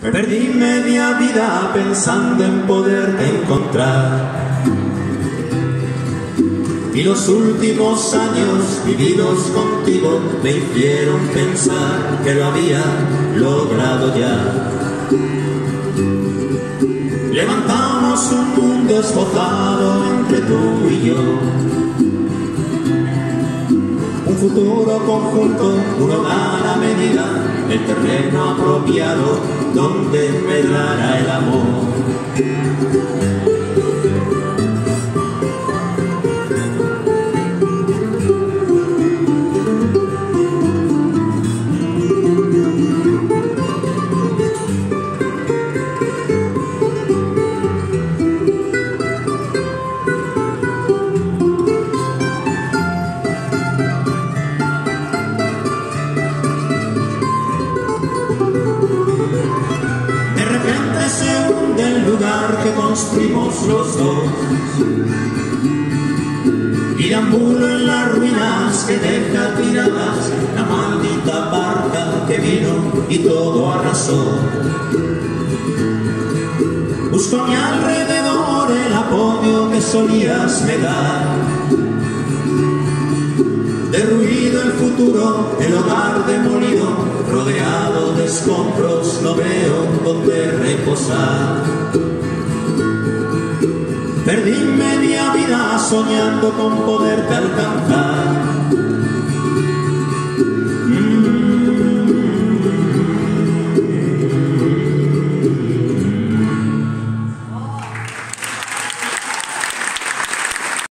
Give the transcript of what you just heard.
Perdí media vida pensando en poderte encontrar. Y los últimos años vividos contigo me hicieron pensar que lo había logrado ya. Levantamos un mundo esbozado entre tú y yo. Un futuro conjunto, un hogar el terreno apropiado donde medrará el amor. Lugar que construimos los dos. Y deambulo en las ruinas que deja tiradas la maldita barca que vino y todo arrasó. Busco a mi alrededor el apoyo que solías me dar. Derruido el futuro, el hogar demolido, rodeado de escombros, no veo donde Perdí media vida soñando con poderte alcanzar.